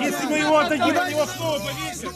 если мы его отдадим, на него снова повесят.